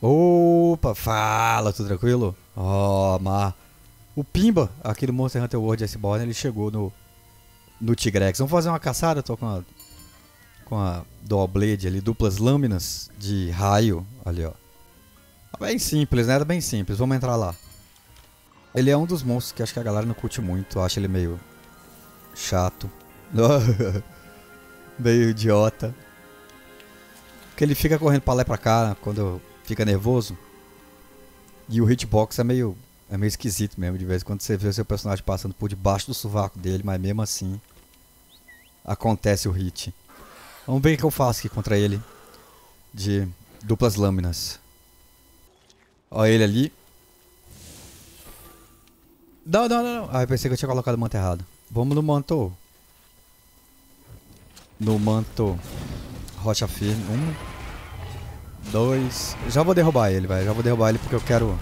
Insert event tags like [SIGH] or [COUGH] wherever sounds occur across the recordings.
Opa, fala, tudo tranquilo? Ó, oh, mas o Pimba, aquele Monster Hunter World S-Born, ele chegou no no Tigrex. Vamos fazer uma caçada, tô com a com a Dual Blade ali, duplas lâminas de raio ali, ó. Bem simples, né? Bem simples. Vamos entrar lá. Ele é um dos monstros que acho que a galera não curte muito. Acha ele meio chato. [LAUGHS] meio idiota. Porque ele fica correndo pra lá e pra cá quando fica nervoso. E o hitbox é meio, é meio esquisito mesmo. De vez em quando você vê o seu personagem passando por debaixo do sovaco dele, mas mesmo assim acontece o hit. Vamos ver o que eu faço aqui contra ele. De duplas lâminas. Olha ele ali. Não, não, não, não. Ah, eu pensei que eu tinha colocado o manto errado. Vamos no manto. No manto. Rocha firme. Um. Dois. Já vou derrubar ele, velho. Já vou derrubar ele porque eu quero.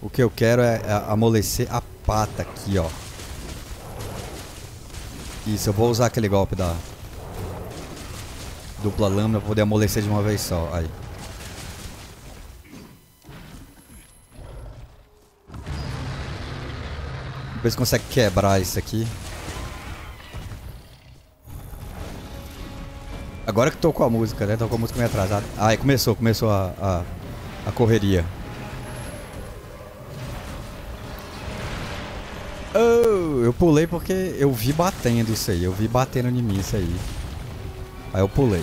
O que eu quero é, é amolecer a pata aqui, ó. Isso, eu vou usar aquele golpe da dupla lâmina pra poder amolecer de uma vez só. Aí. Se consegue quebrar isso aqui. Agora que tocou a música, né? Tocou a música meio atrasada. Ah, começou, começou a, a, a correria. Oh, eu pulei porque eu vi batendo isso aí. Eu vi batendo em mim isso aí. Aí eu pulei.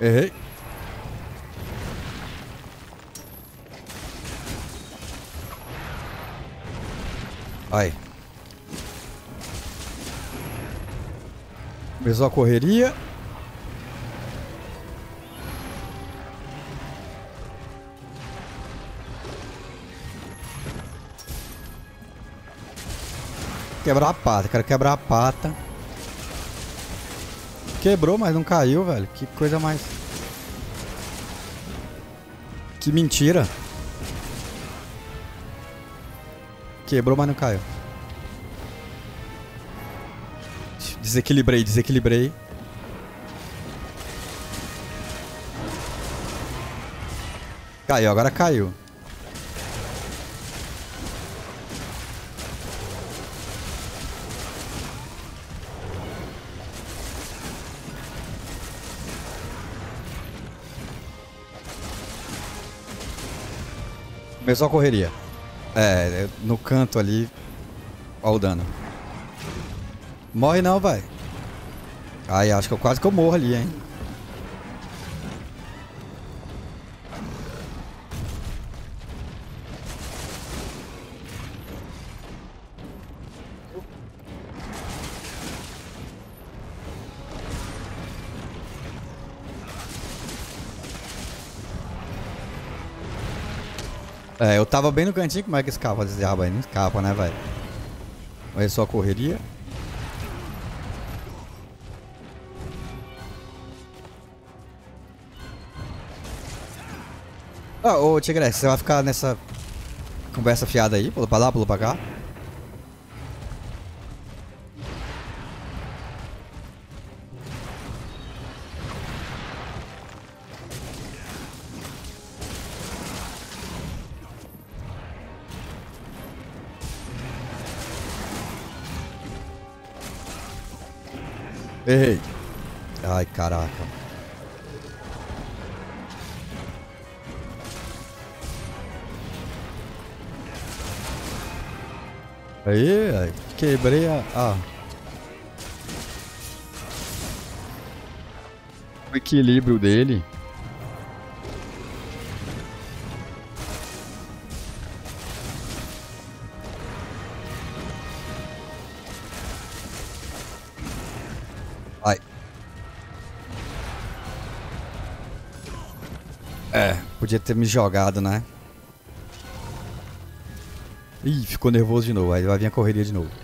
Errei. Ai. Começou a correria. Quebrar a pata, quero quebrar a pata. Quebrou, mas não caiu, velho. Que coisa mais. Que mentira. Quebrou, mas não caiu. Desequilibrei, desequilibrei. Caiu, agora caiu. Começou a correria. É, no canto ali. Olha o dano. Morre não, vai. Ai, acho que eu quase que eu morro ali, hein. É, eu tava bem no cantinho, como é que escapa desse diabo aí? Não escapa, né, velho? Olha só a correria. Ah, ô Tigresse, você vai ficar nessa conversa fiada aí? Pula pra lá, pula pra cá? Errei. Ai, caraca. Aí, quebrei a... Ah. O equilíbrio dele. É, podia ter me jogado, né? Ih, ficou nervoso de novo. Aí vai vir a correria de novo.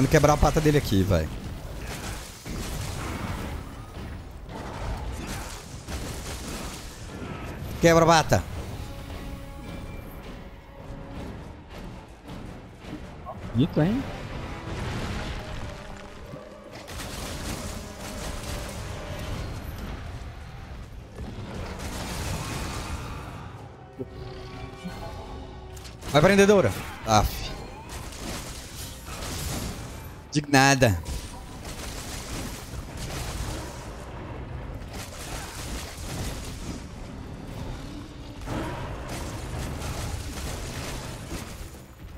Tentando quebrar a pata dele aqui, velho. Quebra a pata. Bonito, hein? Vai, prendedora. Aff. De nada.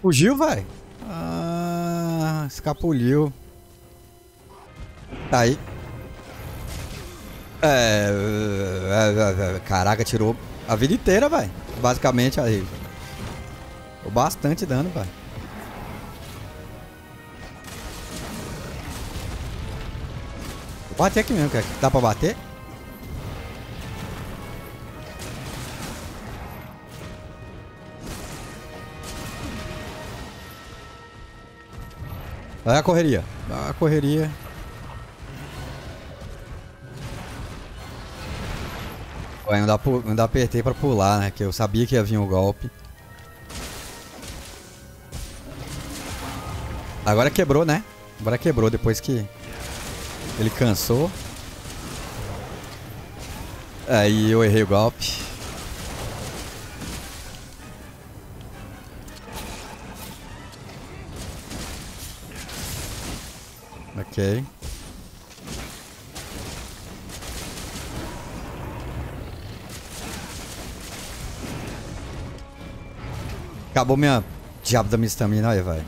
Fugiu, vai? Ah, escapuliu. Tá aí. É, é, é, Caraca, tirou a vida inteira, vai. Basicamente aí. Bastante dano, vai. Vou bater aqui mesmo, cara. Dá pra bater? Vai a correria. Vai a correria. Eu ainda, ainda apertei pra pular, né? Que eu sabia que ia vir o golpe. Agora quebrou, né? Agora quebrou depois que ele cansou. Aí eu errei o golpe. Ok. Acabou minha diabo da minha estamina aí, vai.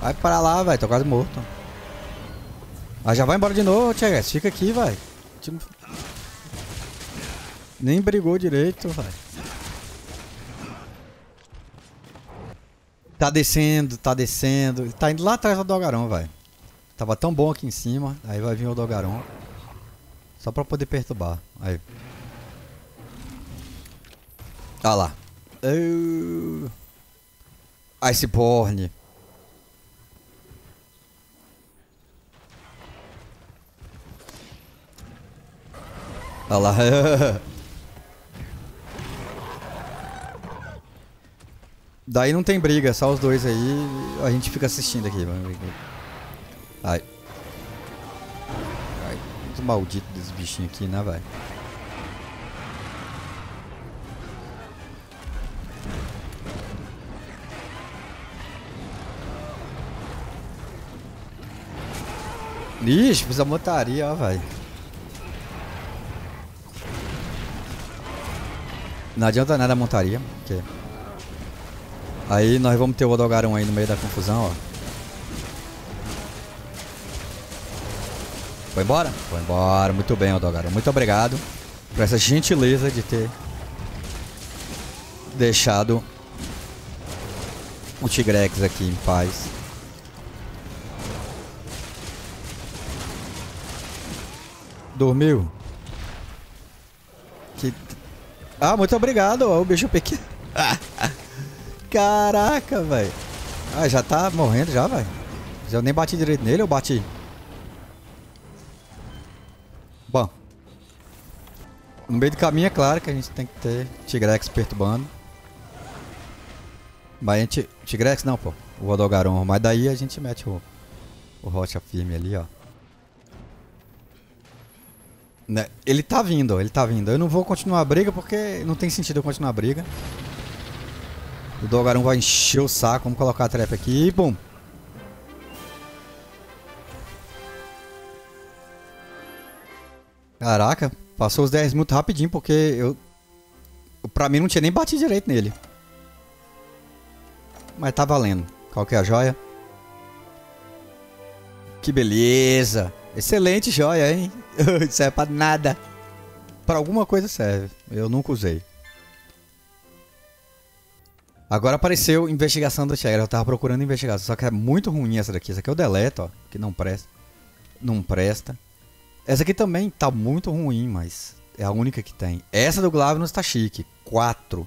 Vai pra lá, vai. Tô quase morto. Ah, já vai embora de novo, Tchegas. Fica aqui, vai. Nem brigou direito, vai. Tá descendo, tá descendo. Tá indo lá atrás do Dogarão, vai. Tava tão bom aqui em cima. Aí vai vir o Dogarão. Só pra poder perturbar. Aí. Ah lá. Iceborne. Olha lá. [LAUGHS] Daí não tem briga, só os dois aí. A gente fica assistindo aqui. Ai. Ai, muito maldito desse bichinho aqui, né, velho? Ixi, precisa montaria, ó, velho. Não adianta nada a montaria. Aí nós vamos ter o Odogaron aí no meio da confusão, ó. Foi embora? Foi embora. Muito bem, Odogaron. Muito obrigado por essa gentileza de ter deixado o Tigrex aqui em paz. Dormiu? Que ah, muito obrigado, ó, o bicho pequeno. [LAUGHS] Caraca, velho. Ah, já tá morrendo já, velho. Eu nem bati direito nele, eu bati. Bom. No meio do caminho é claro que a gente tem que ter Tigrex perturbando. Mas a gente... Tigrex não, pô. O Odogaron. Mas daí a gente mete o... O Rocha firme ali, ó. Né? Ele tá vindo, ele tá vindo. Eu não vou continuar a briga porque não tem sentido eu continuar a briga. O Dogarão vai encher o saco. Vamos colocar a trap aqui e bum. Caraca, passou os 10 minutos rapidinho porque eu... Pra mim não tinha nem batido direito nele. Mas tá valendo. Qual que é a joia? Que beleza. Excelente joia, hein? [LAUGHS] Isso serve pra nada. Pra alguma coisa serve. Eu nunca usei. Agora apareceu investigação do Chegar. Eu tava procurando investigação. Só que é muito ruim essa daqui. Essa aqui eu deleto, ó. Que não presta. Não presta. Essa aqui também tá muito ruim, mas é a única que tem. Essa do Glavnos tá chique. 4.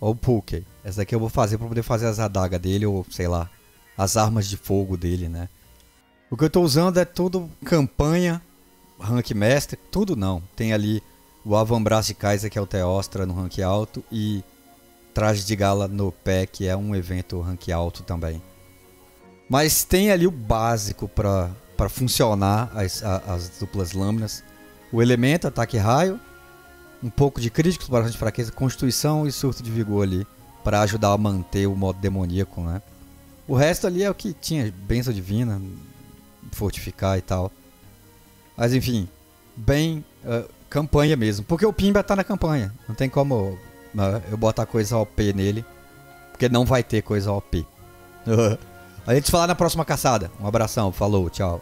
Ó o Poké. Essa daqui eu vou fazer pra poder fazer as adagas dele, ou sei lá, as armas de fogo dele, né? O que eu tô usando é tudo campanha, rank master, tudo não. Tem ali o Avambraço de Kaiser, que é o Teostra no rank alto, e Traje de Gala no pé, que é um evento rank alto também. Mas tem ali o básico para funcionar as, as duplas lâminas. O elemento, ataque raio, um pouco de críticos, bastante fraqueza, constituição e surto de vigor ali, para ajudar a manter o modo demoníaco, né? O resto ali é o que tinha, benção divina, fortificar e tal. Mas enfim, bem uh, campanha mesmo. Porque o Pimba tá na campanha. Não tem como uh, eu botar coisa OP nele. Porque não vai ter coisa OP. [LAUGHS] a gente se fala na próxima caçada. Um abração, falou, tchau.